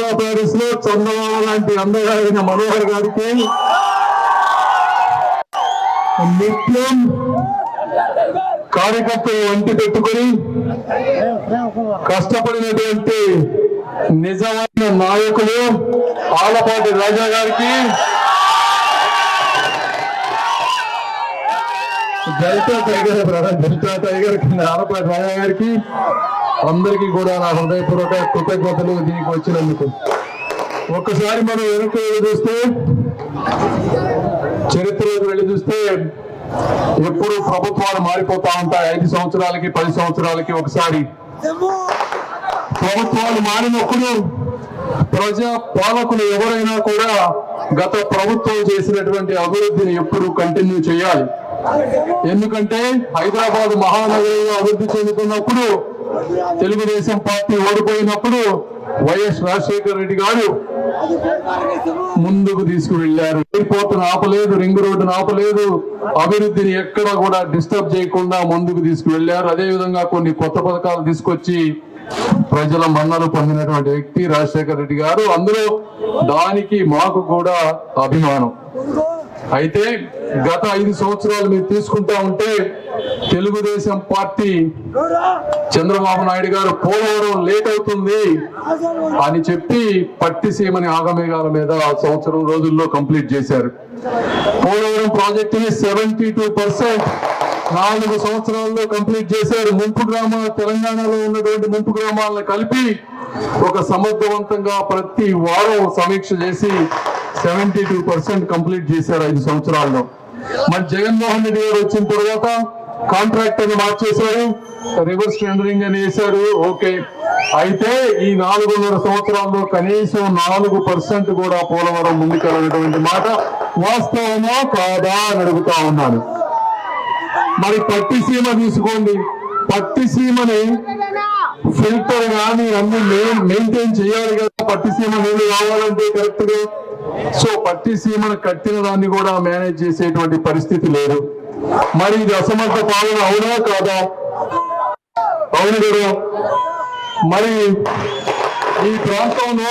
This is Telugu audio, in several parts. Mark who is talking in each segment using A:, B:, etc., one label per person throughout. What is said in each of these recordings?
A: ఆంధ్ర ప్యారిస్లో చందమామ లాంటి అందగారైన మనోహర్ గారికి నిత్యం కార్యకర్తలు వంటి పెట్టుకుని కష్టపడినటువంటి నిజమైన నాయకులు ఆలపాటి రాజా గారికి డెల్టా టైగర్ బ్రదర్ టైగర్ కింద ఆలపాటి రాజా గారికి అందరికీ కూడా నా హృదయపూర్వక కృతజ్ఞతలు దీనికి వచ్చినందుకు ఒక్కసారి మనం వెనుక చూస్తే చరిత్రలోకి వెళ్ళి చూస్తే ఎప్పుడు ప్రభుత్వాలు మారిపోతా ఉంటాయి. ఐదు సంవత్సరాలకి పది సంవత్సరాలకి ఒకసారి. ప్రభుత్వాలు మారినప్పుడు ప్రజా పాలకులు ఎవరైనా కూడా గత ప్రభుత్వం చేసినటువంటి అభివృద్ధిని ఎప్పుడు కంటిన్యూ చేయాలి. ఎందుకంటే హైదరాబాద్ మహానగరంలో అభివృద్ధి చెందుతున్నప్పుడు తెలుగుదేశం పార్టీ ఓడిపోయినప్పుడు వైఎస్ రాజశేఖర రెడ్డి గారు ముందుకు తీసుకువెళ్ళారు ఎయిర్పోర్ట్ ఆపలేదు రింగ్ రోడ్డును ఆపలేదు. అభివృద్ధిని ఎక్కడ కూడా డిస్టర్బ్ చేయకుండా ముందుకు తీసుకువెళ్ళారు అదే విధంగా కొన్ని కొత్త పథకాలు తీసుకొచ్చి ప్రజల మన్నలు పొందినటువంటి వ్యక్తి రాజశేఖర రెడ్డి గారు. అందులో దానికి మాకు కూడా అభిమానం. అయితే గత ఐదు సంవత్సరాలు మీరు తీసుకుంటా ఉంటే తెలుగుదేశం పార్టీ చంద్రబాబు నాయుడు గారు పోలవరం లేట్ అవుతుంది అని చెప్పి పట్టిసీమని ఆగమేఘాల మీద సంవత్సరం రోజుల్లో కంప్లీట్ చేశారు. పోలవరం ప్రాజెక్ట్ని సెవెంటీ టూ పర్సెంట్ నాలుగు సంవత్సరాల్లో కంప్లీట్ చేశారు. ముంపు గ్రామాలు తెలంగాణలో ఉన్నటువంటి ముంపు గ్రామాలను కలిపి ఒక సమర్థవంతంగా ప్రతి వారం సమీక్ష చేసి సెవెంటీ టూ పర్సెంట్ కంప్లీట్ చేశారు ఐదు సంవత్సరాల్లో. మరి జగన్మోహన్ రెడ్డి గారు వచ్చిన తర్వాత కాంట్రాక్ట్ అని మార్చేశారు రివర్స్ టెండరింగ్ అని వేశారు ఓకే. అయితే ఈ నాలుగున్నర సంవత్సరాల్లో కనీసం నాలుగు పర్సెంట్ కూడా పోలవరం ముందుకెళ్ళినటువంటి మాట వాస్తవమా కాదా అని అడుగుతా ఉన్నాను. మరి పట్టిసీమ తీసుకోండి. పట్టిసీమని ఫిల్టర్ కానీ అన్ని మెయింటైన్ చేయాలి కదా. పట్టిసీమ నీళ్ళు కావాలంటే కరెక్ట్గా. సో పట్టిసీమను కట్టిన దాన్ని కూడా మేనేజ్ చేసేటువంటి పరిస్థితి లేదు. మరి ఇది అసమర్థ పాలన అవునా కాదా? అవును కదా. మరి ఈ ప్రాంతంలో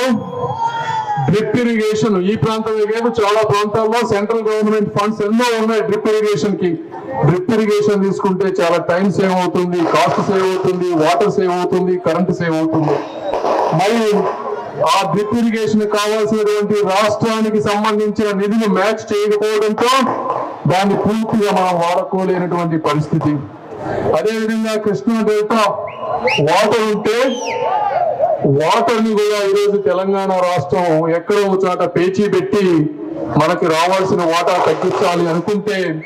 A: డ్రిప్ ఇరిగేషన్ ఈ ప్రాంతమే కాదు చాలా ప్రాంతాల్లో సెంట్రల్ గవర్నమెంట్ ఫండ్స్ ఎన్నో ఉన్నాయి డ్రిప్ ఇరిగేషన్కి డ్రిప్ ఇరిగేషన్ తీసుకుంటే చాలా టైం సేవ్ అవుతుంది కాస్ట్ సేవ్ అవుతుంది వాటర్ సేవ్ అవుతుంది కరెంట్ సేవ్ అవుతుంది. మరి ఆ డ్రిప్ ఇరిగేషన్ కావాల్సినటువంటి రాష్ట్రానికి సంబంధించిన నిధులు మ్యాచ్ చేయకపోవడంతో దాన్ని పూర్తిగా మనం వాడుకోలేనటువంటి పరిస్థితి. అదేవిధంగా కృష్ణా డెల్టా వాటర్ ఉంటే వాటర్ని కూడా ఈరోజు తెలంగాణ రాష్ట్రం ఎక్కడో చాట చోట పేచీ పెట్టి మనకి రావాల్సిన వాటా తగ్గించాలి అనుకుంటే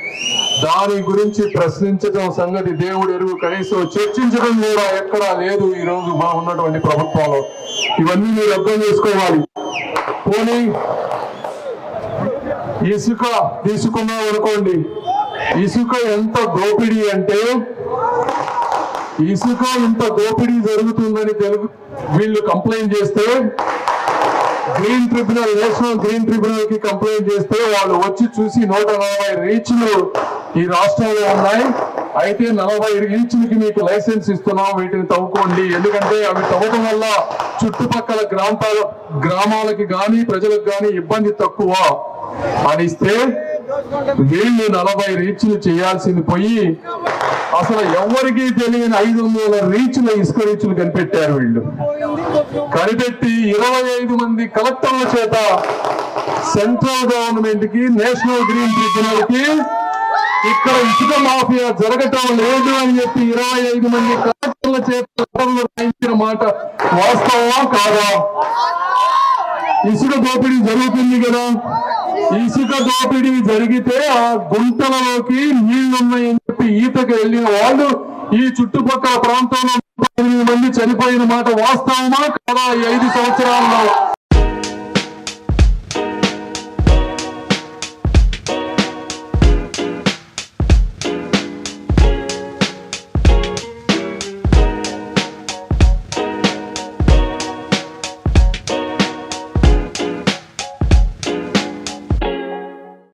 A: దాని గురించి ప్రశ్నించడం సంగతి దేవుడు ఎరువు కనీసం చర్చించడం కూడా ఎక్కడా లేదు ఈ రోజు మనం ఉన్నటువంటి ప్రభుత్వంలో. ఇవన్నీ మీరు అర్థం చేసుకోవాలి. పోనీ ఇసుక తీసుకున్నాం అనుకోండి ఇసుక ఎంత దోపిడీ అంటే ఇసుక ఇంత దోపిడీ జరుగుతుందని తెలుగు వీళ్ళు కంప్లైంట్ చేస్తే గ్రీన్ ట్రిబ్యునల్ నేషనల్ గ్రీన్ ట్రిబ్యునల్కి కంప్లైంట్ చేస్తే వాళ్ళు వచ్చి చూసి నూట నలభై రీచ్లు ఈ రాష్ట్రంలో ఉన్నాయి. అయితే నలభై రీచ్లకి మీకు లైసెన్స్ ఇస్తున్నాం వీటిని తవ్వుకోండి. ఎందుకంటే అవి తవ్వడం వల్ల చుట్టుపక్కల గ్రాంతాల గ్రామాలకి కానీ ప్రజలకు కానీ ఇబ్బంది తక్కువ. అని ఇస్తే వీళ్ళు నలభై రీచ్లు చేయాల్సింది పోయి అసలు ఎవరికి తెలియని ఐదు వందల రీచ్ల ఇసుక రీచ్లు కనిపెట్టారు వీళ్ళు. కనిపెట్టి ఇరవై ఐదు మంది కలెక్టర్ల చేత సెంట్రల్ గవర్నమెంట్కి నేషనల్ గ్రీన్ ట్రిబ్యునల్కి ఇక్కడ ఇసుక మాఫియా జరగటం లేదు అని చెప్పి ఇరవై ఐదు మంది కలెక్టర్ల చేత రాయించిన మాట వాస్తవమా కాదా? ఇసుక దోపిడీ జరుగుతుంది కదా. ఇసుక దోపిడీ జరిగితే ఆ గుంటలలోకి నీళ్ళున్నాయని చెప్పి ఈతకు వెళ్ళిన వాళ్ళు ఈ చుట్టుపక్కల ప్రాంతంలో ఎనిమిది మంది చనిపోయిన మాట వాస్తవమా? కాదా ఈ ఐదు సంవత్సరాల్లో?